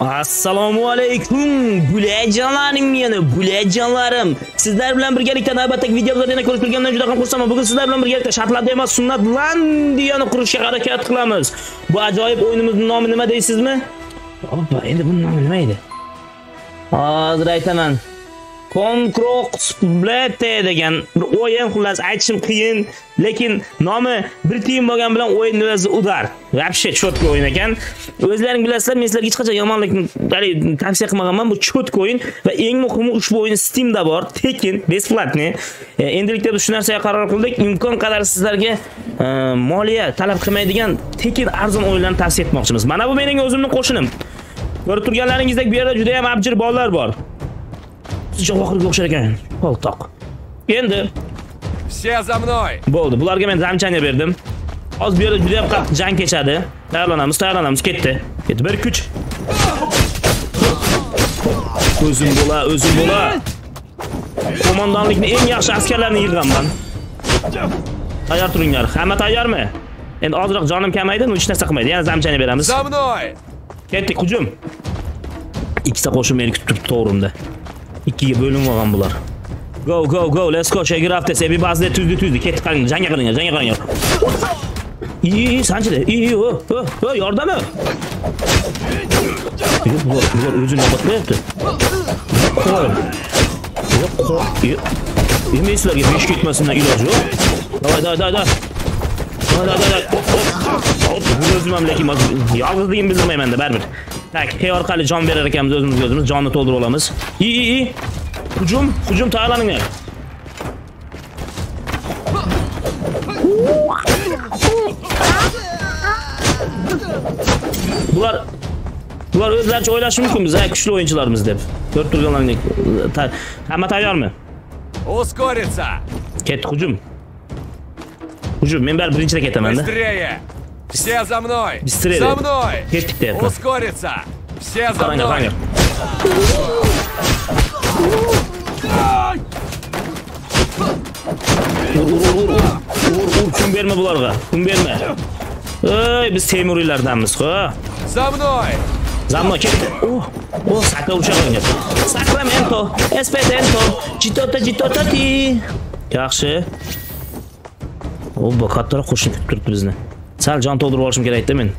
assalomu alaykum gulajonlarim meni bulayjonlarim sizlar bilan birgalikda navbatdagi videolarda yana turganimdan juda ham xursandman. Bugun sizlar bilan birgalikda shartlarda emas sunnatlandiyani qurishga harakat qilamiz. Bu ajoyib o'yinimizning nomi nima deysizmi? Opa endi buning nomi nima edi? Hozir aytaman. Concroc Splete degan bir o'yin xullas aytishim qiyin, lekin nomi bir tiyin bo'lgan bilan o'yin o'zi udar. Вообще cho'tka o'yin ekan. O'zlaring bilasizlar, men sizlarga hech qachon yomonlikni tavsiya qilmaganman. Bu cho'tka o'yin va eng muhimi ushbu o'yin Steamda bor, tekin, besplatni. E, endilikda biz shu narsaga qaror qildik. Imkon qadar sizlarga e, moliya talab qilmaydigan tekin arzon o'yinlarni tavsiya etmoqchimiz. Mana bu mening o'zimning qo'shinim. Ko'rib turganlaringizdek bu yerda juda ham abjir bolalar bor. Javohirga o'xshar ekan. Qo'ltoq endi Все за mной! bo'ldi. Bularga men zamchani berdim. Hozir bu yerda juda ham qattiq jang kechadi. Tayyorlanamiz tayyorlanamiz. Ketdi. Ketdi. Bir kuch. O'zim bo'la o'zim bo'la. Qo'mondonlikni eng yaxshi askarlarini yig'ganman tayyor turinglar. Hamma tayyormi? Endi ozroq jonim kamaydi hech narsa qilmaydi. Yana zamchani beramiz. За mной! ketdik hujum. Ikkita qo'shin meni kutib turibdi to'g'rimda İki bölüm var bunlar. Go go go let's go şekil haftası bir bazı tüzdü tüzdü ket kanın can yakın ya can yakın ya. İyi iyi sancı de iyi iyi o o o yardım et. Yok bu bu özüne bak ne yaptı? Koy. Yok koy. Yemeğizler gibi iş gitmesinden ilacı yok. Davay davay davay davay. Davay davay davay. Hop hop hop. Bu özüm memlekim. Yalnız diyeyim bizim hemen de berber. tak hey orqali jon berar ekanmiz o'zimizga o'zimiz jonni to'ldirib olamiz i i i hujum hujum tayyorlaninglar bular bular o'zlaricha o'ylashi mumkin biz kuchli o'yinchilarmiz deb ko'rib turganlaringdek hamma tayyormi Ускориться! ketdi hujum hujum men baribir birinchida ketamanda Быстрее! Все за мной! Быстрее! За мной! Ускориться! Все за Ранер, мной! Ранер. Vur, vur, vur, vur. Vur, vur, kun berme bularga. Kun berme. Ey, biz Temurilerdenmiz, ha. За мной! За мной, кетти. О, о, сакла учак o'ynayapti. Sacramento, Espetento, Chitota, Chitota ti. Yaxshi. Obba, kattaroq qo'shin kutib turibdi bizni. sal jon to'ldirib olishim kerakda men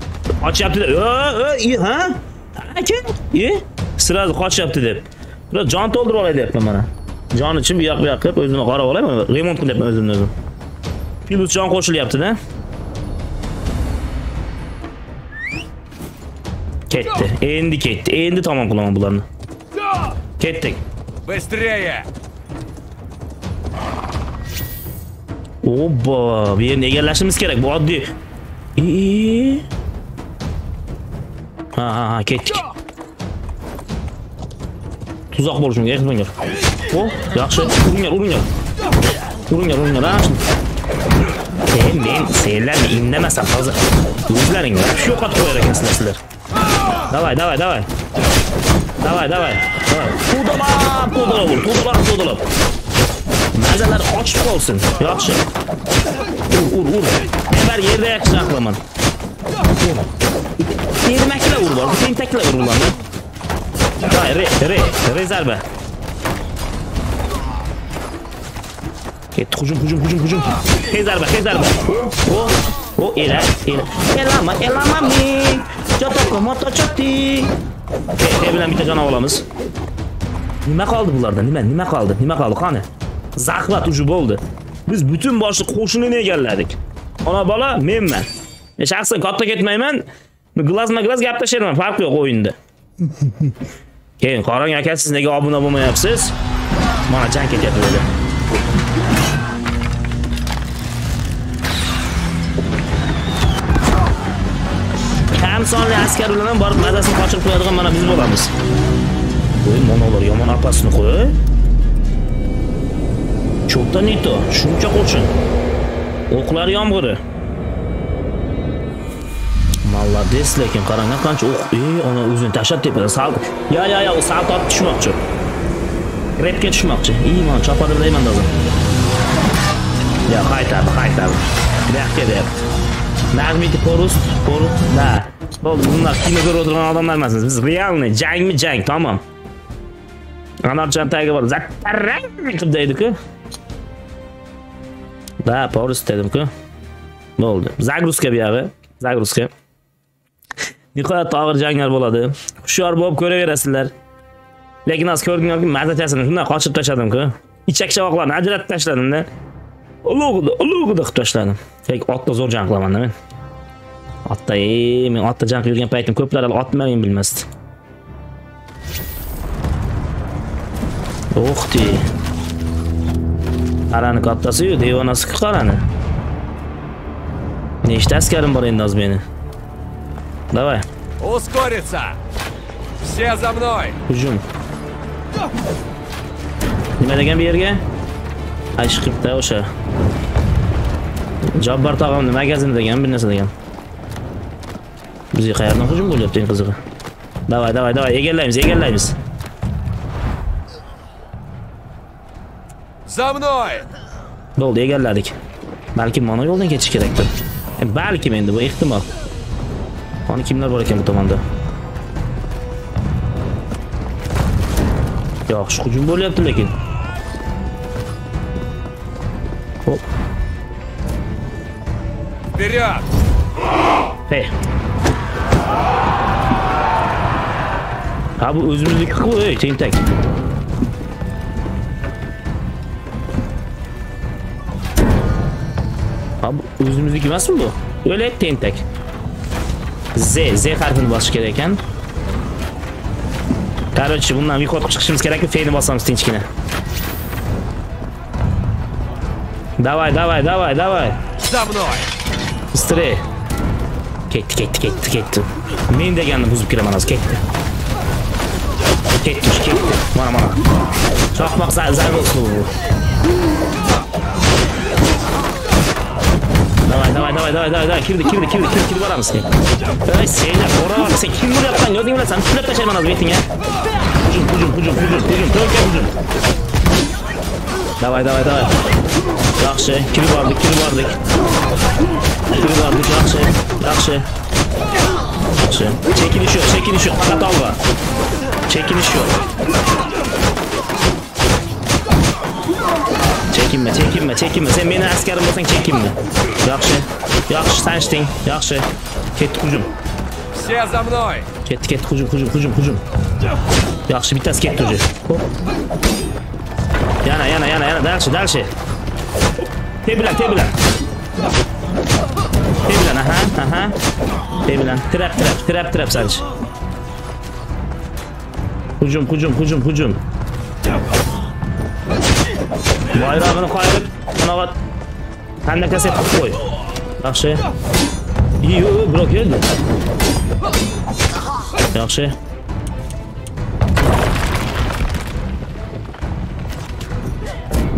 qochyapti deb i ha aka e sразу qochyapti deb biroz jon to'ldirib olay deyapman mana jon ichim bu yoq bu yoq qilib o'zimni qarab olayman remont qilyapman o'zimni o'zim plus jon qo'shilyaptida ketdi endi ketdi endi tamom qilaman bularni ketdik Быстрее! obbo bu yerni egallashimiz kerak bu oddiy İyi iyi. Ha ha ha ketdik. Tuzak borcum gel kızım gel. Oh yaxşı urun gel urun gel. Urun gel urun gel ha şimdi. Sen benim seyirlerle inlemesen fazla. Yüzlerin ya. Şok at koyar ekensizler sizler. Davay davay davay. Davay davay. Davay. Kudalap kudalap vur. Kudalap kudalap. Mezeler aç olsun. Yaxşı. Vur vur. Geber yerde yak saklaman. Değirmekle vur var. Senin tekle vur lan. Hayır re re rezerve. Et hücum hücum hücum hücum. Rezerve rezerve. Oh oh ele ele. Elama elama mi. Çatako moto çati. E, evlen bir tane canavalımız. Nime kaldı bunlardan? Nime, nime kaldı? Nime kaldı? Hani? Zahvat ucu oldu. Biz butun boshli qo'shinini egalladik. Ona bola menman. Men shaxsan katta ketmayman. Glazma glaz gap tashlayman farqi yo'q o'yinda. Keyin qarang aka siz nega obuna bo'lmayapsiz? Mana jang ketyapti dedi. Kam sonli askar bilan borib mazasini qochirib qo'yadigan mana biz bo'lamiz. Voy monolar yomon apasini qo'y Cho'tta neto, shuncha qo'shin. O'qlar yomg'iri. Malades, lekin qaranglar qancha o'q. Ey, ona o'zini tashlab tepadi. Sal. Ya, ya, ya, u sal topib tushmoqchi. Repga tushmoqchi. Iymon, chopadirlayman dozim. Ya, qaytardi, qaytardi. Buyoqqa deyapti. Nazmiti Porus, Porus, da. Bo'ldi, bunlar kinoga o'tirgan odamlar emas. Biz realniy jangmi jang, tamom. Anarchan tagi bor. Zatarang qilib deydi-ku. Да поврис dedimku bo'ldi загрузка buyog'i загрузка nihoyatda og'ir janglar bo'ladi hushyor bo'lib ko'raverasizlar lekin hozir ko'rdinglarki mazachasini shunday qochib tashladim-ku ichak chavoqlarni ajratib tashladimda ulug'ida ulug'ida qilib tashladim lekin otda zo'r jang qilaman men otda ey men otda jang qilib yurgan paytim ko'plar hali otni men bilmasdi uxti. Qarani kattasi-yu devonasi-ku qarani. Nechta askarim bor endi hozir meni. Давай Ускориться! Все за мной! hujum nima degan bu yerga? Ayshqibda o'sha jabbar tog'amni magazin degan bir narsa degan bizga qayerdan hujum bo'lyapti eng qizig'i? Давай давай давай egallaymiz egallaymiz bo'ldi egalladik. Balkim mana yo'ldan ketish kerakdir E, balkim endi bu ehtimol. Mana kimlar bor ekan bu tomonda? Yaxshi hujum bo'lyapti lekin. Hop Вперед! Hey. Ha bu o'zimizniki ku, ey, tentak. O'zimizniki emasmi bu? O'ylay tentak. Z, Z harfini bosish kerak ekan. Короче, bundan yuqori chiqishimiz kerak, feyni bosamiz tinchgina. Давай, давай, давай, давай. За мной! Bыстрее. Ketdi, ketdi, ketdi, ketdi. Men deganni buzib kiraman hozir, ketdi. Ketdi, ketdi. Mana, mana. Chaqmoq zarba uslubi bu. Давай, давай, давай, давай, давай, давай. Kirdi, kirdi, kirdi, kirdi, kirdi boramiz. Ey, senlar, bora, sen kim bo'lyapsan? Yoding bilasan, tushirib tashlayman hozir betingga. Hujum, hujum, hujum, hujum, hujum, to'rtga hujum. Давай, давай, давай. Yaxshi, kirib bordik, kirib bordik. Kirib bordik, yaxshi, yaxshi. Yaxshi. Chekinish yo'q, chekinish yo'q, faqat olg'a. Chekinish Chekinma, chekinma, chekinma. Sen meni askarim bo'lsang chekinma. Yaxshi. Yaxshi, tanishding Yaxshi. ketdik hujum. Все за мной Ketdi, ketdi hujum, hujum, hujum, hujum. Yaxshi, bittasi ketdi уже Yana, yana, yana, yana, дальше дальше Te bilan, te bilan. Te bilan, aha, aha. Te bilan. Tirab, tirab, tirab, tirab sanch. Hujum, hujum, hujum, hujum. Bayrog'ini qo'yib, qanog'at qanday kaset qilib qo'y. Yaxshi. Iyo, biroq keldi. Yaxshi.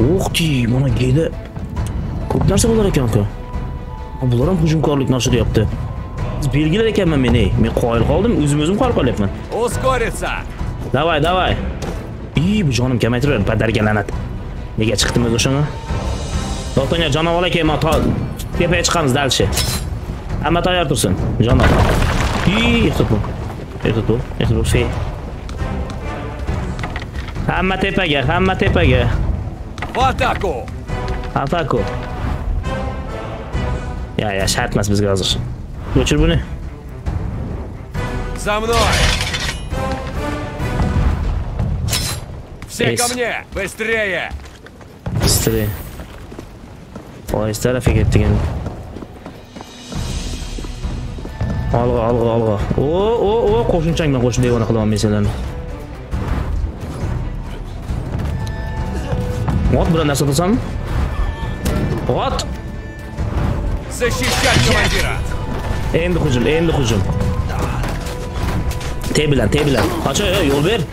Uxti, mana geyda ko'p narsa bo'lar ekan-ku. Bular ham hujumkorlikni oshiryapti. Belgilar ekanman men, ey. Men qoyil qoldim, o'zim o'zim qoyil qolyapman. Ускориться! Davay, davay. Ey, bu jonim kamaytiraver, padarga la'nat. Nega chiqdim o'zi o'shanga? Do'xtonga jonavor aka, men tepaga chiqamiz dalchi. Hamma tayyor tursin. Ey, ehtiyot bo'l. Ehtiyot bo'l, ehtiyot bo'l. Hamma tepaga, hamma tepaga. Атаку! Atako. Ya, ya, shart emas bizga hozir. O'chir buni. За мной! Все ко Есть. мне! Быстрее! Stri. Foiz tarafiga ketdik endi. Olg'a, olg'a, olg'a. O, o, o, qo'shimchang bilan qo'shib devona qila olmaysizlarni. Ot bilan narsa qilsammi? Ot! Защищать командира! Endi hujum, endi hujum. Te bilan, te bilan. Qocha, yo'l ber.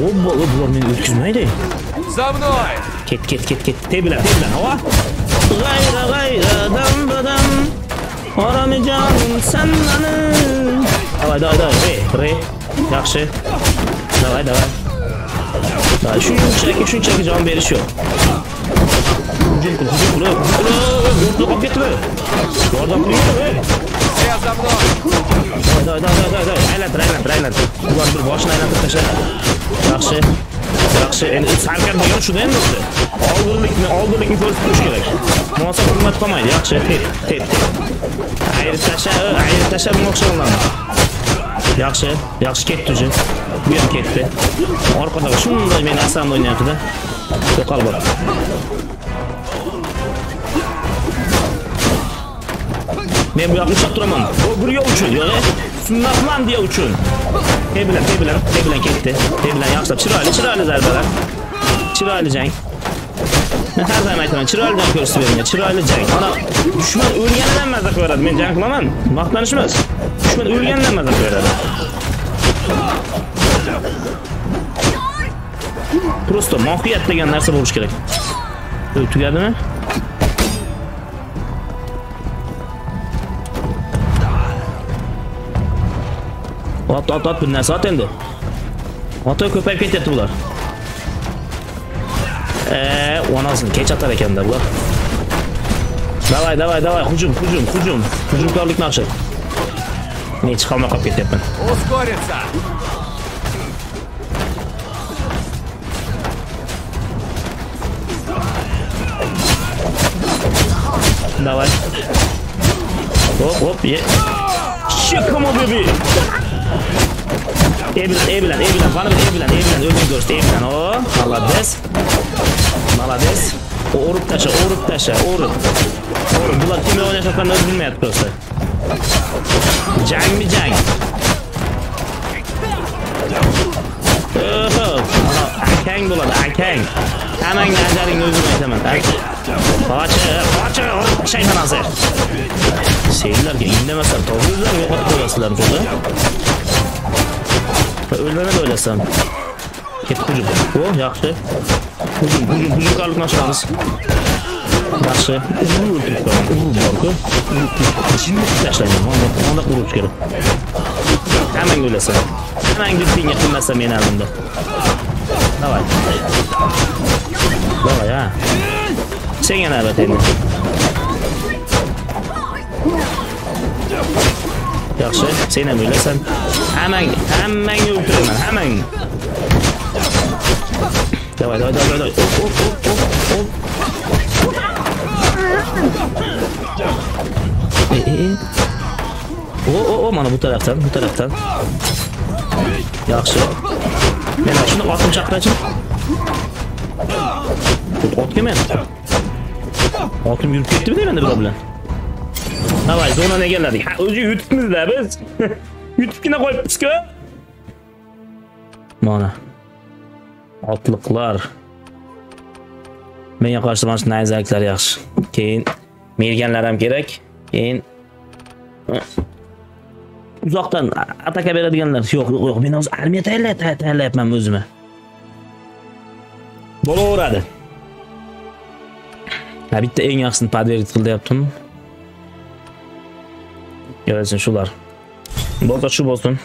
Obbo, bular meni o'tkazmaydi. За мной Ket, ket, ket, ket. Te bilan, te bilan. Hava. G'ayra, g'ayra, dam, badam. Oramijon, sen mani. Davay, davay, davay. Re, re. Yaxshi. Davay, davay. Davay, shunchaki, shunchaki jon berish yo'q. Hujum qil, hujum qil, hujum qil. Yo'q, qolib ketdi. Yordam qiling. Все за mной! Давай, давay, давay, давay, davay. Aylantir, aylantir, aylantir. Ularni bir boshini aylantirib tasha. Yaxshi. Yaxshi. Endi sarkar bo'lgan shunda endi o'zi. Olg'irlikni, olg'irlikni ko'rsatib turish kerak. Munosib hurmat qilmaydi. Yaxshi, tet, tet. Ayirib tasha, ayirib tasha bunga o'xshaganlarni. Yaxshi, yaxshi ketdi уже. Bu ham ketdi. Orqada shunday meni asabimni o'ynayapti-da. Yo'qol bor. Men bu yoqni ushlab turaman. Bu bir yo'l uchun, yo'q. Sunnatlandiya uchun. Tey bilan, tey bilan, tey bilan ketdi. Tey bilan yaxshilab chiroyli, chiroyli zarbalar. Chiroyli jang. Men har doim aytaman, chiroyli jang ko'rsatib bering, chiroyli jang. Mana dushman o'lganidan mazza ko'radi. Men jang qilaman. Maqtanish emas. Dushman o'lganidan mazza ko'radi. Prosto mohiyat degan narsa bo'lishi kerak. Tugadimi? Ot, ot, ot, bir narsa ot endi. Ota ko'payib ketyapti bular. Eee, onasini kech atar ekanda bular. Davay, davay, davay, hujum, hujum, hujum. Hujumkorlikni ochib. Men chiqolmay qolib ketyapman. Ускориться! Давай. Hop, hop, ye. Shit, come Evlen, evlen, evlen. Hanım evlen, evlen. Ölüm görsün, evlen. O, malades. Malades. O orup taşı, orup taşı, orup. Orup. Bunlar kimi oynayacaklarını öz bilmeyiz dostlar. Cang mi cang? Oho. Erkeng buladı, erkeng. Hemen geleceğin gözünü ayıtaman. Kaçı, kaçı, şeytan hazır. Seyirler ki inlemezler, tavuk yüzler, yok atı koyasılar burada. Önlere de oynasam. Hep kucuk. O yaxşı. Kucuk, kucuk, kucuk alıp aşağıdız. Yaxşı. Uzun öldürüp var. Uzun var ki. Şimdi yaşlanıyorum. Onda, onda kurup çıkarım. Hemen ölesin. Hemen gittiğin yakınmazsam yeni alımda. Davay. Davay ha. Sen yana evet elini. Yaxshi, sen ham o'ylasan. Hammang, hammangni o'ldiraman, hammang. Давай, давай, давай, давай. O, o, o, mana bu tarafdan, bu tarafdan. Yaxshi. Men shuni otim chaqirachi. Otga men. Otim yurib ketdimi demanda birov bilan. Davay, zonani egalladik. Ha, o'zi yutibmiz-da biz. Yutibgina qo'yibmiz-ku. Mana. Otliqlar. Menga qarshi mana shu nayzaklar yaxshi. Keyin merganlar ham kerak. Keyin uzoqdan ataka beradiganlar yo'q, yo'q. Men hozir armiya tayyorlay- tay- tayyorlayapman o'zimga. Bo'laveradi. Ha bitta eng yaxshisini подверить qil deyaptim. Görəsən shular Bo'lsa shu bo'lsin.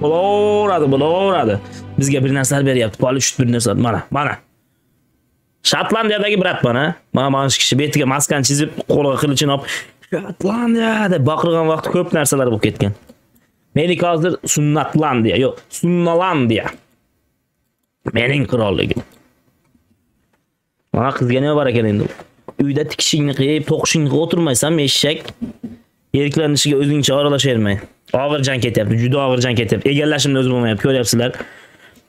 Bo'laveradi, bo'laveradi. Bizga bir narsalar beryapti. polishut bir narsalar. Mana, mana. Shotlandiyadagi brat mana. Mana mana shu kishi betiga maskani chizib, qo'liga qilichini olib, Shotlandiya deb baqirgan vaqt ko'p narsalar bo'lib ketgan. Meniki hozir Sunnatlandiya, yo'q, Sunnalandiya. Mening qirolligim. Mana qizga nima bor ekan endi? Uyda tikishingni qilib, to'qishingni qilib o'tirmaysan, eshak. Yeriklerin dışı özgün içi aralaş ermeyin. Ağır canket yaptı. Cüda ağır canket yaptı. Egeller şimdi özüm olma yapıyor yapsılar.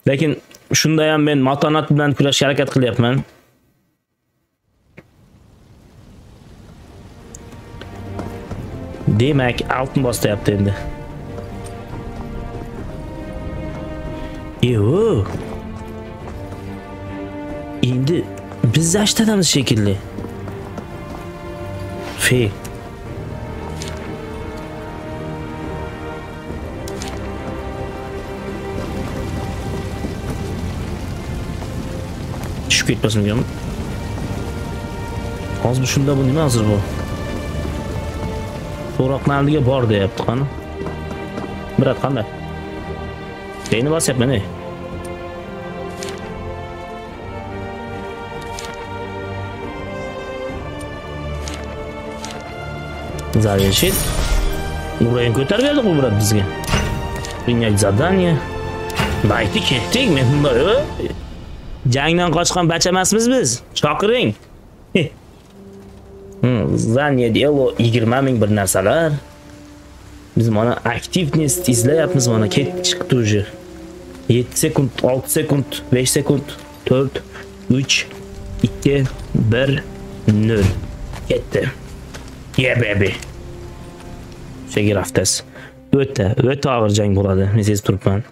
Lekin shunda ham men matonat bilan kurashga harakat qilyapman. Demak, altın bostayapti endi. Yo. Endi biz ashtanamiz shekilli. Fe. tushib ketmasin deganmi hozir shunda bu nima hozir bu so'roqni oldiga bor deyapti qani brat qanday neyni bosyapman ey завершить Uroyin ko'tarib berdi bu brat bizga. Принять задание. Baytni ketdik men bunda. "Ey, Jangdan qochgan bacha emasmiz biz. Chaqiring. Hmm, Zanye 20 ming bir narsalar. Biz mana aktivnost izlayapmiz mana ketdi chiqdi уже. 7 sekund, 6 sekund, 5 sekund, 4, 3, 2, 1, 0. Ketdi. Yeah baby. Chegir haftasi. O'ta, o'ta og'ir jang bo'ladi. Men sezib turibman.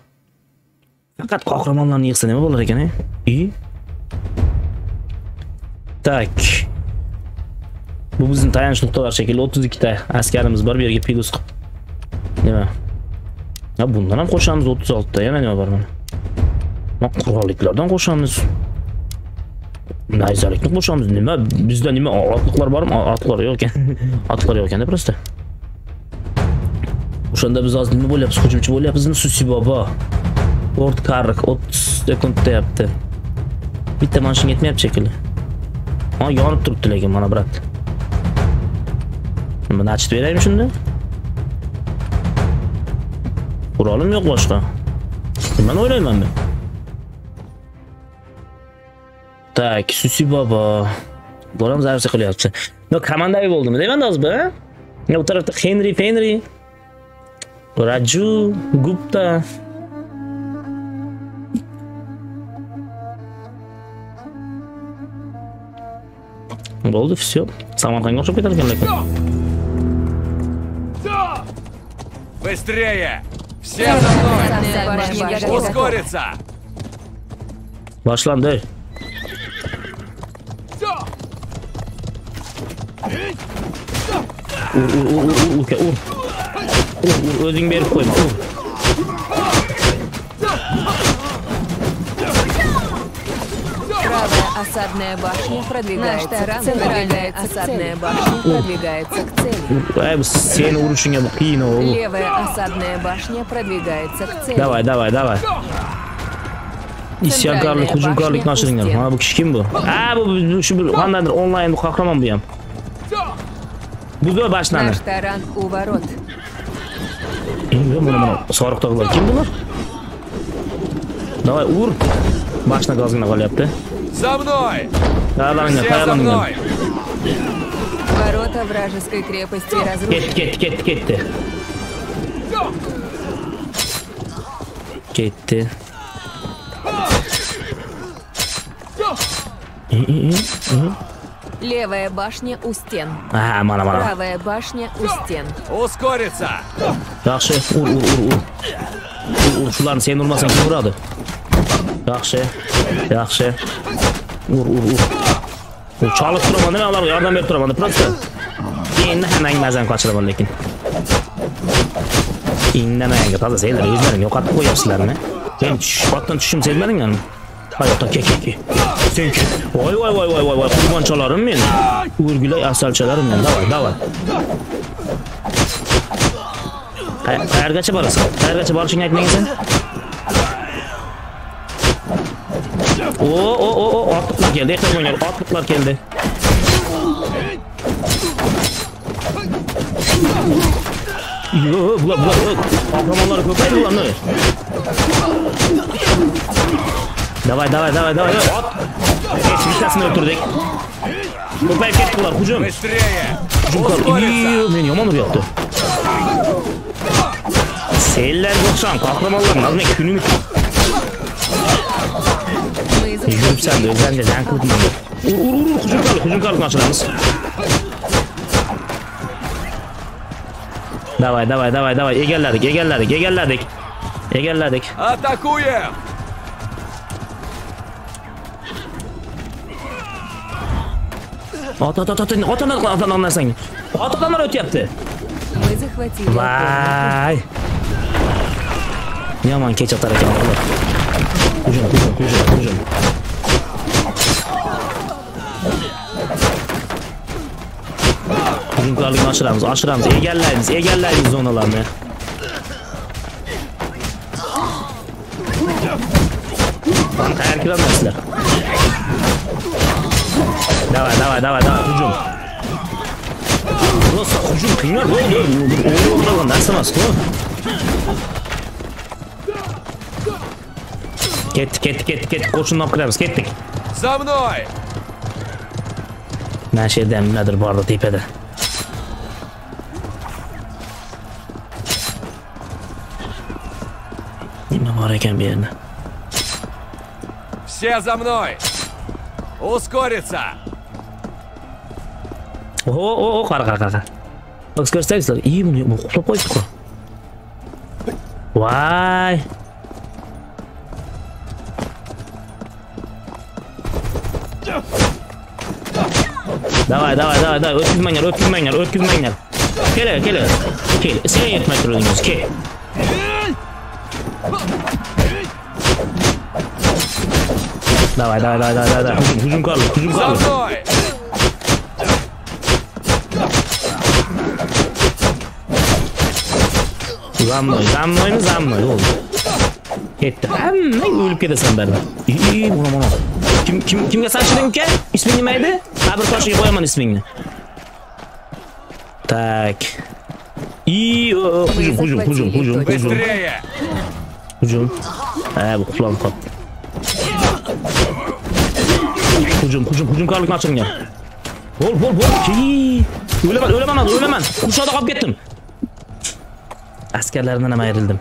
Faqat qahramonlarni yig'sa nima bo'lar ekan, e? Tak. Bu bizning tayanch nuqtalar shekilli 32 ta askarimiz bor, bu yerga plus qilib. Nima? Ya bundan ham qo'shamiz 36 ta, yana nima bor mana? Ma qurolliklardan qo'shamiz. Nayzalikni qo'shamiz. Nima? Bizda nima otliqlar bormi? Otliqlar yo'q ekan. Otliqlar yo'q ekanda просто. O'shanda biz hozir nima bo'lyapmiz? Hujumchi bo'lyapmizmi? Susi bobo. Port Karrik 30 sekund deyapti. Bitta mashina yetmayapti shekilli. Ha, yonib turibdi lekin mana brat. Buni ochib beraymi shunda? Qurolim yo'q boshqa. Nimani o'ylayman men? Tak, Susi bobo. Bolam zararcha qilyapti. No, komandaviy bo'ldimi deyman hozir bu? Ya bu tarafda Henry Fenry, Raju, Gupta. Bo'ldi, все. Samarqandga o'xshab ketar ekan lekin. Быстрее! Все за мной! Ускориться! Boshlandi. Ur, ur, ur, ur, ur, uka, ur. Ur, ur, o'zing berib qo'yma, ur. Осадная башня продвигается к Центральная осадная башня продвигается к цели. Urishingga bu qiyin u. Левая осадная башня продвигается к цели. Davay, davay, davay. Isyonkorlik, hujumkorlikni oshiringlar. Ha, bu kishi kim bu? Ha, bu shu bir qandaydir onlayn qahramon bu ham. Buzma boshlandi. Наш таран у ворот. Endi mana mana soriq tog'lar kim bular? Davay, ur. Boshna gazgina qolyapti. За мной! Все за мной! Ворота вражеской крепости разрушены. Кет, кет, кет, кет. Кетти. Левая башня у стен. Ага, мара, мара. Правая башня у стен. Ускориться. Yaxşı, vur, vur, vur, vur. Vur, vur, şuların seni vurmasın, kim vuradı? Yaxşı, yaxşı. Vur vur vur. Bu çalıp duramadı ne alar yardım verip duramadı. Prosta. Endi hammang mazam qochirib lekin. Indamang toza senlar o'zlaring yo'qotib qo'yapsizlarmi? Sen tushibotdan tushim sezmadingmi? Hayotda ke ke ke. Sen ke. Voy voy voy voy voy voy qurbonchalarim men. O'rgilay asalchalarim men. Davay davay. Qayergacha borasan? Qayergacha borishingni aytmagansan? O o o o, otliqlar keldi. Ehtiyot bo'linglar, otliqlar keldi. Yo, bular, bular, bular. Qahramonlar ko'paydi bularni. Davay, davay, davay, davay, davay. Ot. Hech bittasini o'ltirdik. Ko'payib ketdi bular. Hujum. Быстрее! Hujum qil. Ускориться! Iyo, meni yomon uryapti. Senlarga o'xshagan Yuribsan o'zlariga jang qilibman. Ur, ur, ur, hujumkorlik, hujumkorlikni ochiramiz. Davay, davay, davay, davay. Egalladik, egalladik, egalladik. Egalladik. Атакуем! Ot, ot, ot, ot, ot, ot, ot, ot, odamlar o'tyapti. Vay. Yomon kechatar ekan ular. Hujum, hujum, hujum, hujum. Hujumkorlikni oshiramiz, oshiramiz, egallaymiz, egallaymiz zonalarni. Mana qayerga kiryapsizlar? Davay, davay, davay, davay, hujum. rosa hujum qilinglar bo'ldi o'g'irlagan narsa emas-ku ketdik ketdik ketdik ketdik qo'shinni olib kiramiz ketdik За мной! mana shu yerda nimadir bordi tepada tumor ekan bu yerni все за мной ускориться о о о qara qara qara скорсangizlar и buni uxlab qo'yibdiku voy давай давай давай давай o'tkazmanglar o'tkazmanglar o'tkazmanglar kelinglar kelinglar kel sen yetmay turdingiz kel Dawaj, dawaj, dawaj, dawaj, dawaj. Huzum, huzum Karlo, huzum Karlo. Za mną, za mną, za mną. Oğlum. Yetti. Hemen ölüp gidesin benden. İyi, iyi, bunu bunu. Kim, kim, kimga sen şirin ki? İsmin neydi? Ha bir taşıya koyaman ismini. Tak. İyi, hücum, hücum, hücum, hücum, hücum. Hücum. Ha bu kulağım koptu. Hücum hücum hücum karlık açın ya. Bol bol bol. Şey. Öyle ben öyle ben öyle ben. Da kap gittim. Askerlerinden ama ayrıldım.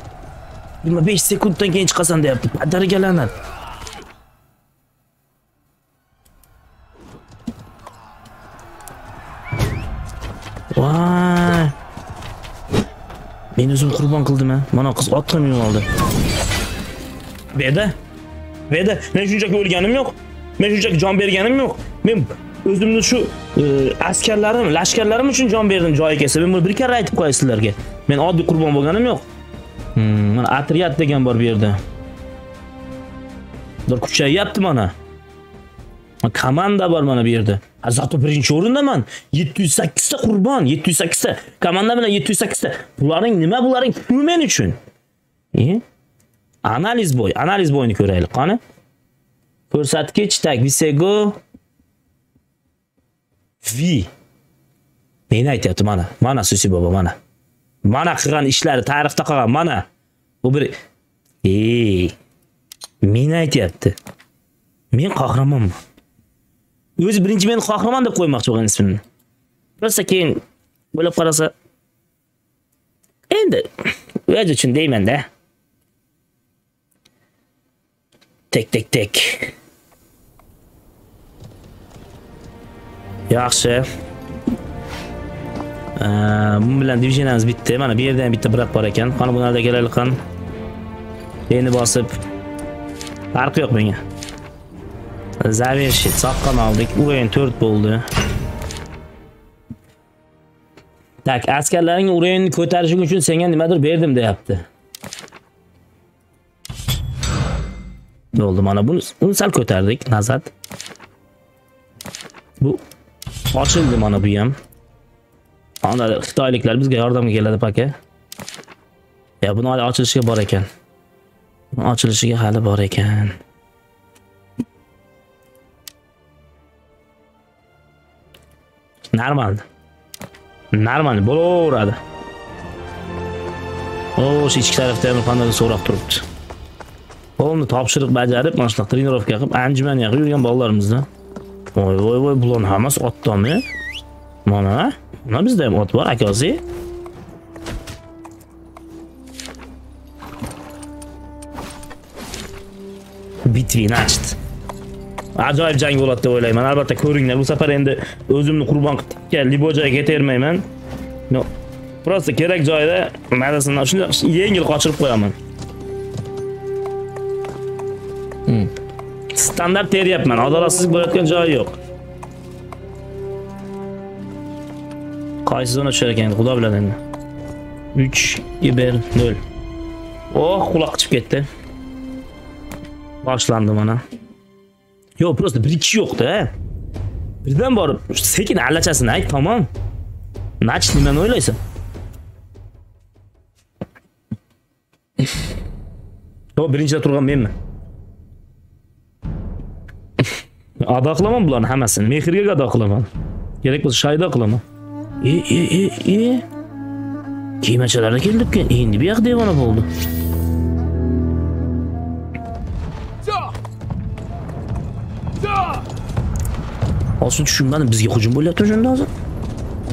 25 sekunddan genç kazandı yaptı. Padarı gelenler. Vay. Ben özüm kurban kıldım ha. Bana kız atlamıyor aldı. Veda. Veda. Ben şuncaki ölgenim yok. Men shunchaki jon berganim yo'q. Men o'zimni shu e, askarlarim, lashkarlarim uchun jon berdim joyi kelsa. Men buni bir karra aytib qo'yay sizlarga. Men oddiy qurbon bo'lganim yo'q. Hmm, mana atriyat degan bor bu yerda. Dur kuchayyapti mana. Komanda bor mana bu yerda. Zato birinchi o'rindaman. 708 ta qurbon, 708 ta. Komanda bilan 708 ta. Bularning nima bularning kim men uchun? E? Analiz boy, analiz boyini ko'raylik, qani. Ko'rsatkich tag Visego V. Meni aytyapti mana. Mana Susi bobo mana. Mana qilgan ishlari tarixda qolgan mana. Bu bir ey meni aytyapti. Men qahramonman. O'zi birinchi meni qahramon deb qo'ymoqchi bo'lgan ismimni. Rosa keyin bo'lib qarasa endi o'zi uchun deymanda Tek tek tek. Yaxshi. Bu bilan divizionamiz bitdi. Mana bu yerda ham bitta brat bor ekan. Qani bularda kelaylik qan. Endi bosib farqi yo'q menga. Zavershit soqqan oldik. O'yin 4 bo'ldi. Tak, askarlaring o'yinni ko'tarishing uchun senga nimadir berdim deyapti. Bo'ldi, mana buni uni sal ko'tardik, nazat. Bu ochildi mana ham. Ana Xitoyliklar bizga yordamga keladi paka. Ya buni hali ochilishiga bor ekan. Ochilishiga hali bor ekan. Normal. Normal bo'laveradi. O, shu ichki tarafda ham qanday so'roq turibdi. Bo'ldi, topshiriq bajarib, mana shunaqa trenirovka qilib, anjuman yaqib yurgan bolalarimizni. Voy, voy, voy, bularni hammasi otdami? Mana, mana bizda ham ot bor, akasi bitvina ochdi. Ajoyib jang bo'ladi deb o'ylayman. Albatta ko'ringlar. Bu safar endi o'zimni qurbon qilib tikkan Libojaga ketavermayman. No, prosta kerak joyda mazasini shunday yengil qochirib qo'yaman. Standart teryapman. Adolatsizlik bo'layotgan joyi yo'q. Qaysi zona tushar ekan, xudo biladi endi. 3 1 0. Oh, quloq chiqib ketdi. Boshlandi mana. Yo'q, bir ikki yo'q-da. Birdan borib, sekin allachasini ayt, tamom. Nach nimani o'ylaysan? Yo'q, birinchida turgan menman. Ado qilaman bularni hammasini. Mehrga ado qilaman. Kerak bo'lsa shaydo qilaman. E e e e. Kiymachalarni kelibdi. Endi bu yoq devona bo'ldi. Всё! Всё! Hozir tushunmadim, bizga hujum bo'lyapti o'shanda hozir.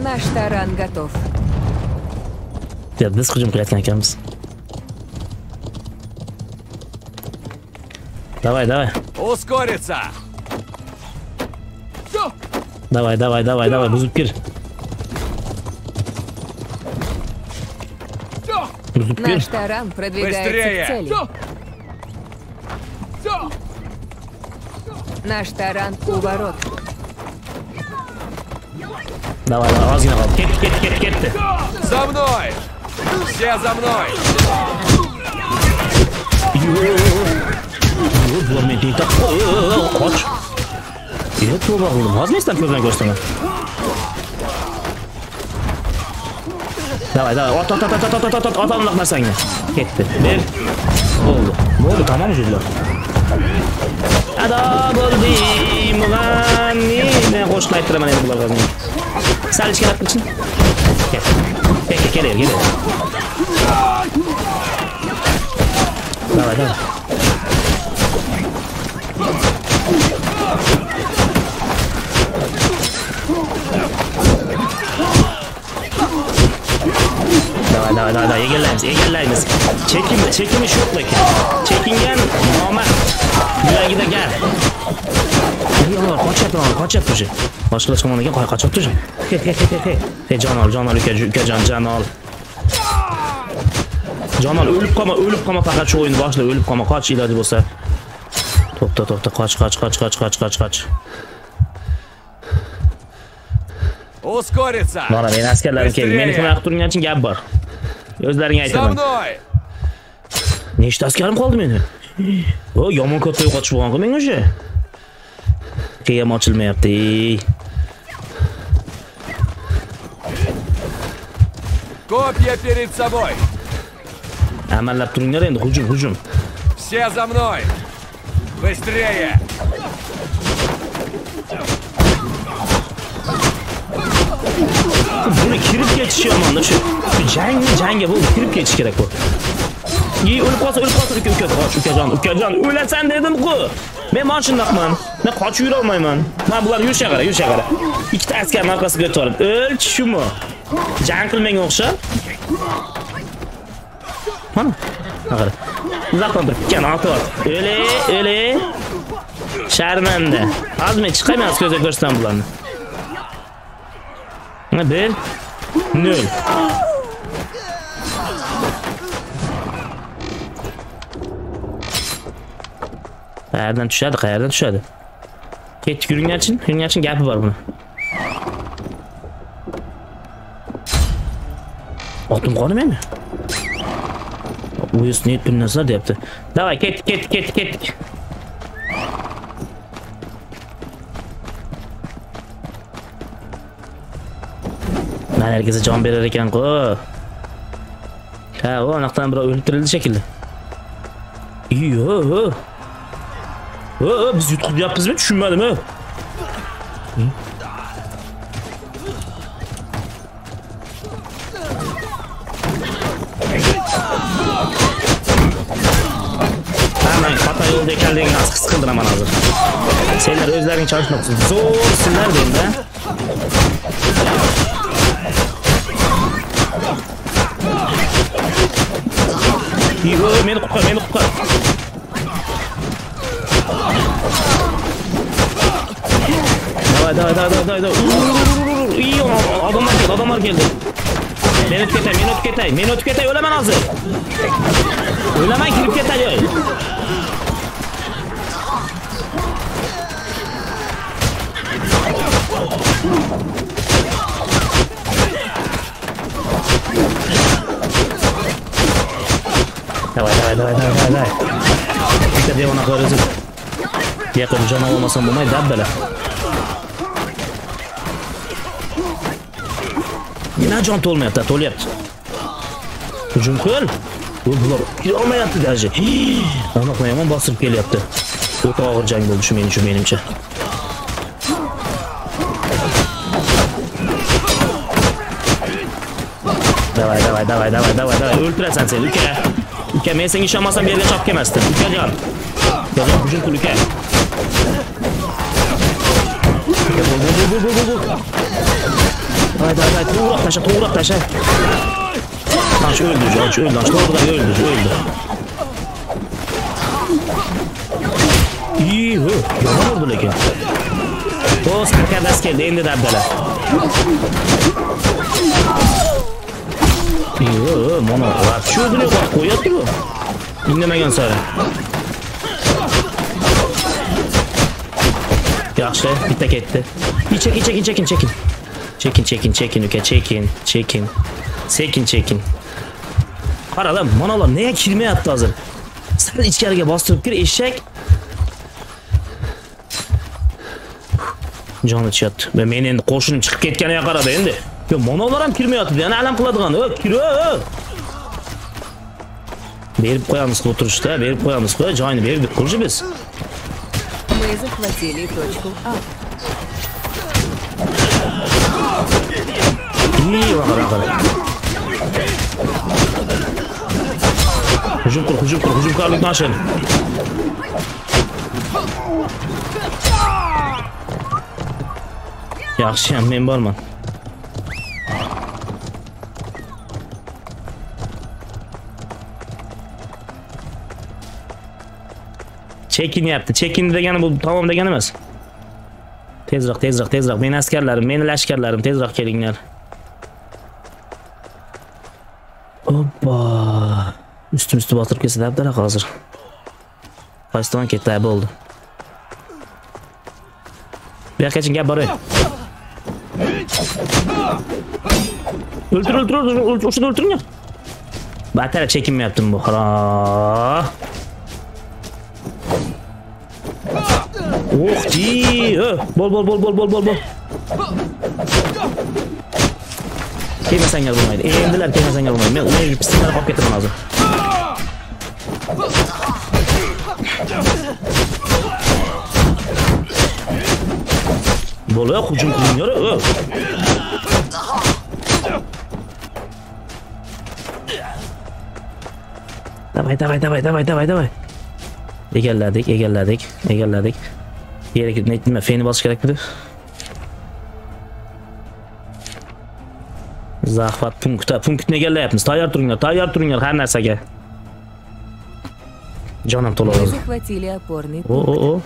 Наш таран готов. Ya biz hujum qilayotgan ekanmiz. Давай, давай. Ускориться! Давай, давай, давай, давай, Бузупир. Бузупир. Наш таран продвигается Быстрее. к цели. Наш таран у ворот. Давай, давай, разгнал. кет, кет, кет, кет ты. За мной! Все за мной! Йоу! Йоу, не так... Хочешь? Ne tuğba buldum. Vaz mı istem közden gösterme? Davay davay. At at at at at at at at at at at sen Gitti. Bir. Oldu. Ne oldu tamam mı çocuklar? Ada buldum ulan. Yine hoşuna ettiremem yani bunlar kazanıyor. Sen ilişkin atmak için. Gel. Gel gel gel gel. Davay davay. Egallaymiz, egallaymiz. Chekinma, chekinish yo'q lekin. Chekingan nomard. Yuragida gar. Yo'q, qochyapti, qochyapti o'sha. Boshqa tomonga qo'y, o'sha. He, he, he, he, he. He, jon ol, jon ol, uka, ukajon, jon ol. Jon ol, o'lib qolma, o'lib qolma faqat shu o'yinni boshla, o'lib qolma, qoch iloji bo'lsa. To'xta, to'xta, qoch, qoch, qoch, qoch, qoch, qoch, qoch. Ускориться! Mana meni askarlarim keldi. Meni himoya qilib turganing uchun gap bor. O'zlaringga За aytaman. мной! Nechta askarim qoldi meni? O, yomon katta yo'qotib bo'lgan menga o'sha. Qiyam ochilmayapti. Копья перед собой! Amallab turinglar endi, hujum, hujum. Все за mной! Быстрее! Buni kirib ketish yomon shu. Jangni jangga bu kirib ketish kerak bu. Yi o'lib qolsa, o'lib qolsa uka uka qoch, ukajon, ukajon, o'lasan dedim-ku. Men mana shundaqman. Men qochib yura olmayman. Mana bular yurishga qara, yurishga qara. Ikkita askarni orqasiga o'tib olib, o'lch shumi? Jang qilmanga o'xshab. Mana. Qara. Uzoqdan turib kanal ot. O'le, o'le. Sharmanda. Hozir men chiqaman ko'zga ko'rsatam bularni. Ne bir? Nol. Qayerdan tushadi? Qayerdan tushadi? Ketdik yuringlarchin, yuringlarchin gapi bor buni. Otim qoni meni. Uyus net bir narsa deyapti. Davay, ketdik, ketdik, ketdik, ketdik. Lan herkese can verer ekan ko. Ha o anaktan biri öldürüldü şekilde. İyi ho ho. Biz yutkun yapız mı düşünmedim ha. Hemen kata yolda ekeldiğin az kıskıldır aman hazır. Seyler özlerin çalışmak için zor sinler değil de. 이거 메노 곱카 메노 곱카 давай давай. Давай давай давай uy odamlar keldi odamlar keldi meni tüketay meni tüketay meni tüketay o'laman hozir o'laman kirib ketay Давай, давай, давай, давай, давай, давай. Bitta devona qilib o'zim. Yaqin jon olmasam bo'lmaydi, dabbala. Yana jon to'lmayapti, to'lyapti. Hujum qil. Bu bular kira olmayapti даже. Aniq yomon bosib kelyapti. O'ta og'ir jang bo'ldi shu men uchun menimcha. Давай, давай, давай, давай, давай, davay. O'ltirasan sen, Ülke M'ye sen inşalmazsan bir yerine çap yemezsin. Ülke can. Yazan gücün kul ülke. Vur vur vur vur vur. Haydi haydi haydi. Tuğur at taşa tuğur taşa. Lan şu öldürücü lan öldü lan. Şu orada öldürücü öldü. İyi hı. Yana vurdu lakin. Dost kakar asker de indi dabdala. よものわっしょうずればこうやってよみんな投げんさ Yaşlı bir tek etti. Bir çekin çekin çekin çekin. Çekin çekin çekin ülke çekin çekin. Sekin çekin. Aralım manalar neye kirmeye attı hazır. Sen içkeriye bastırıp gir eşek. Canı çat. Ve menin koşunun çıkıp ketkene yakaradı endi. Yo, manalar ham kirmayapti. Yana alam qiladigan. O, kir, o. Berib qo'yamiz o'tirishda, berib qo'yamiz qo'y, joyini berdik qurji biz. Мы захватили точку А. İyi bakar bakar. Hücum kur, hücum kur, hücum karlık naşın. Yaxşıyam, men borman. Chekinyapti. Chekindi degani bu tamom degani emas. Tezroq, tezroq, tezroq. Meni askarlarim, meni lashkarlarim, tezroq kelinglar. Hoppa. Üstüm üstü botirib kelsa dabdala hozir. Qaysi tomon ketdi bo'ldi. Bu yoqqacha gap bor. O'ltir, o'ltir, o'ltir, o'ltir, o'shani o'ltiringlar. Batara chekinmayaptim bu. Hara. Oh, Бол, бол, бол, бол, бол, бол, бол. bol, bol. Kelmasangar bo'lmaydi. Endilar kelmasangar bo'lmaydi. Men men pistoletni olib ketaman hozir. Bo'la, hujum qilinglar. Давай, давай, давай, давай, давай, давай. davay. Egalladik, egalladik, egalladik. Yerga nima feni bosish kerakmidi? Zahvat punkta. Punktni egallayapmiz. Tayyor turinglar, tayyor turinglar har narsaga. Jonim to'la Мы hozir. захватили опорный O, o, o.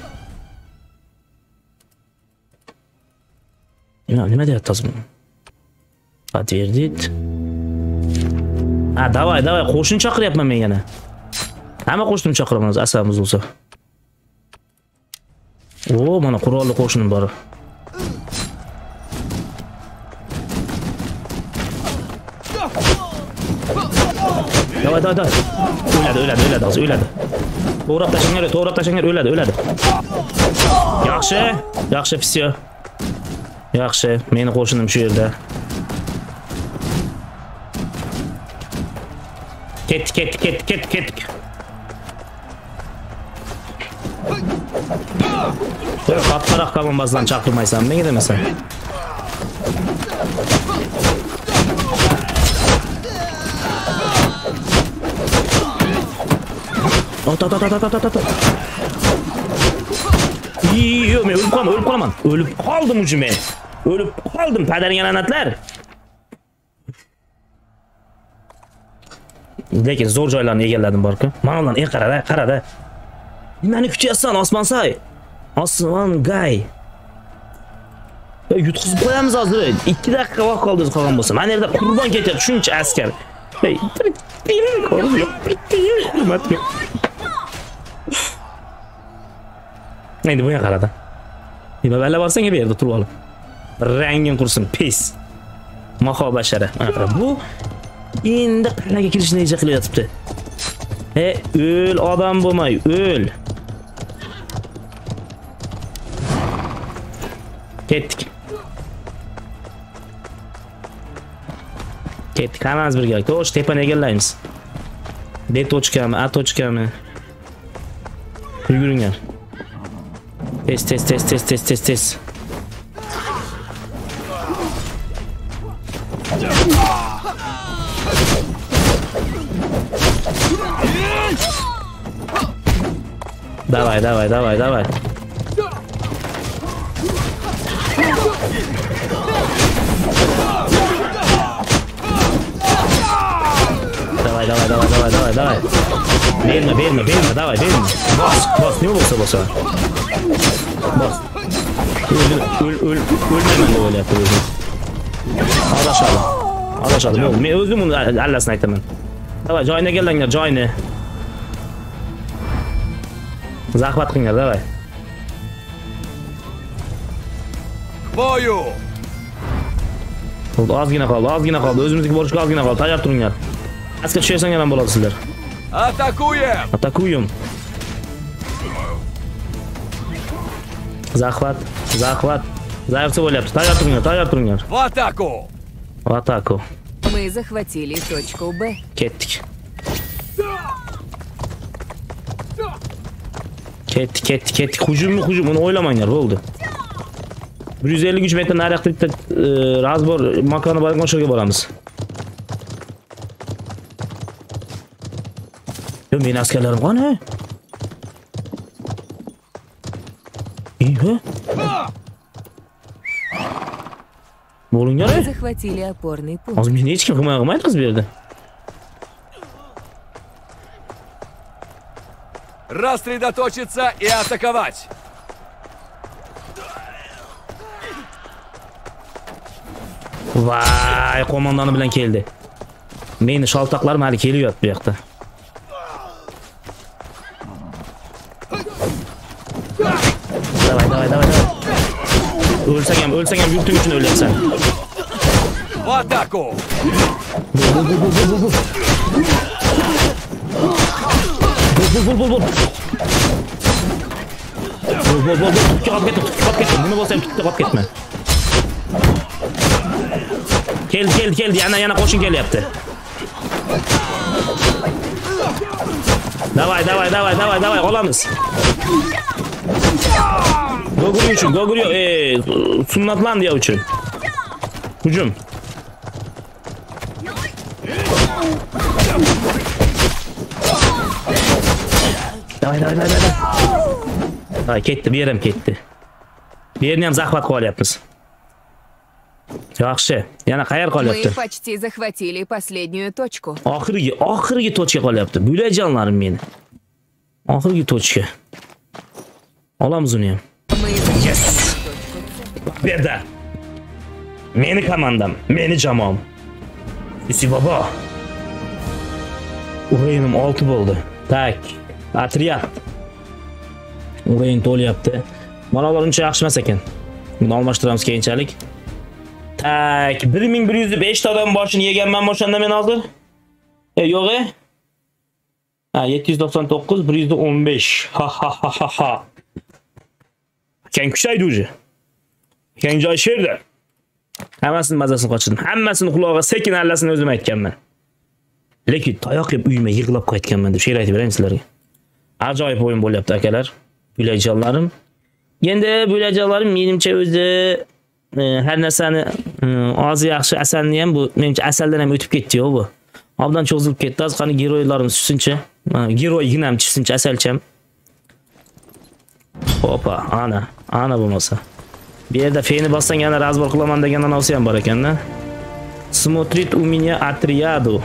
Nima, nima deyapti hozir? Подтвердить. Ha, davay, davay, qo'shin chaqiryapman men yana. Hamma qo'shinni chaqiraman asabimiz bo'lsa. O, mana qurolli qo'shinim bor. Davay, davay, davay. O'ladi, o'ladi, o'ladi hozir, o'ladi. To'g'rab tashanglar, to'g'rab tashlanglar o'ladi, o'ladi. Yaxshi, yaxshi, все Yaxshi, meni qo'shinim shu yerda. Ketdik, ketdik, ketdik, ketdik, ketdik. Yo, qapqaraq komandasidan chaqirmaysan, menga demasan? Ot, ot, ot, ot, ot, ot. Yo, men o'lib qolaman, o'lib qolaman. O'lib qoldim uji men. O'lib qoldim, padaring anatlar. Lekin zo'r joylarni egalladim borku. Mana ularni e qarada, qarada. Nimani kutyapsan, Osmonsay? Osmon gay. Yutqizib qo'yamiz hozir. 2 daqiqa vaqt qoldi qolgan bo'lsa. Mana yerda qurbon ketyapti shuncha askar. Hurmat yo'q. Endi bunga qarada. Nima balla borsang bu yerda turib olib. Rangin qursin, pes Maho bashara. Mana qara. Bu endi qanaqa kirishni reja qilyapti. E, o'l odam bo'lmay, o'l. Ketdik. Ketdik, hammamiz birga. To'sh tepani egallaymiz. D tochkami, A tochkami. Yuguringlar. Tez, tez, tez, tez, tez, tez, tez. Давай, давай, давай, давай. Давай, давай, давай, давай, давай, давай. Verme, verme, verme, давай, verme. Bas, bas, ne olursa bas ha. Bas. Öl, öl, öl, ölmemem de öyle yapıyor. Adaşalım. Adaşalım, oğlum. Men özüm bunu allasini aytaman. Давай, joyina kelinglar, joyini. Захват qilinglar, давай. К бою! Ozgina qoldi, ozgina qoldi. O'zimizga borishga ozgina qoldi. Tayyor turinglar. Askar tushayotgan ham bo'ladi sizlar. Атакуем! Атакуем. Захват, захват. Зайцы bo'lyapti. Tayyor turinglar, tayyor turinglar. В атаку! В атаку. Мы захватили точку Б. Ket ket ket. Hucum mu hucum bunu oylamayınlar oldu. 150 güç metre naraklıkta e, razbor makarna barın konuşuyor baramız. Yo benim askerlerim kan he. İyi he. Bolun ya ne? Az bir hiç kim kımaya kımaydı kız bir yerde. Рассредоточиться и атаковать! Vay, qo'mondoni bilan keldi. Meni shaltoqlarim hali kelyapti bu yoqda. Davay, davay, davay, davay. O'lsang ham, o'lsang ham yurting uchun o'lyapsan. В атаку! Vur vur vur vur. Vur vur vur vur. Cevap etme. Cevap etme. Bunu basayım. Cevap etme. Gel gel gel. Yana yana koşun gel yaptı. Davay davay davay davay davay. Olanız. Goguryu uçun. Goguryu. Eee. Sunlatlandı ya uçun. Hücum. Davay, davay, davay, davay. Davay, ketdi, bu yerim ketdi. Bu yerni ham zahvat qilyapmiz. Yaxshi. Yana qayer Мы qolyapti? почти захватили последнюю точку. Oxirgi, oxirgi tochka qolyapti. Buylajonlarim meni. Oxirgi tochka. Olamiz uni ham. Мы Yes. Bu yerda. Meni komandam, meni jamoam. Isi bobo. O'yinim 6 bo'ldi. Tak. Atriyat. O'yin to'lyapti. Mana ular uncha yaxshi emas ekan. Buni almashtiramiz keyinchalik. Tak, 1105 ta odam boshini yeganman o'shanda men hozir. E, yo'q e? Ha, 799, 115. Ha ha ha ha ha. Kan kuchaydi уже. Kan joy sherda. Hammasini mazasini qochirdim. Hammasini qulog'iga sekin allasini o'zim aytganman. Lekin tayoq yeb uyimga yig'lab qaytganman deb she'r aytib beraman sizlarga. Ajoyib o'yin bo'lyapti akalar. Buylajonlarim. Endi buylajonlarim menimcha o'zi e, har narsani e, ozi yaxshi, asalni ham bu menimcha asaldan ham o'tib ketdi-ku bu. Obdan cho'zilib ketdi. Hozir qani geroylarimiz tushsinchi. Giroyginam tushsinchi asalcham. Hopa, ana, ana bo'lmasa. Bu yerda feni bossang yana razbor qilaman degan anonsi ham bor ekanda. Смотрит у меня отряду.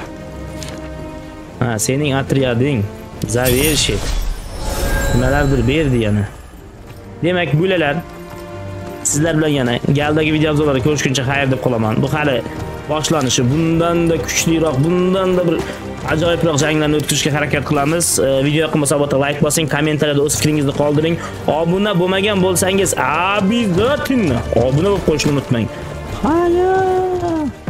Ha, sening отрядing завершит. Nimalardir berdi yana. Demak, bular sizlar bilan yana galdagi video obzorlarda ko'rishguncha xayr deb qolaman. Bu hali boshlanishi. Bundan-da kuchliroq, bundan-da bir ajoyibroq janglarni o'tkazishga harakat qilamiz. E, video yoqmasa albatta like bosing, kommentariyada o'z fikringizni qoldiring. Obuna bo'lmagan bo'lsangiz, обязательно obuna bo'lib qo'yishni unutmang. Hayır.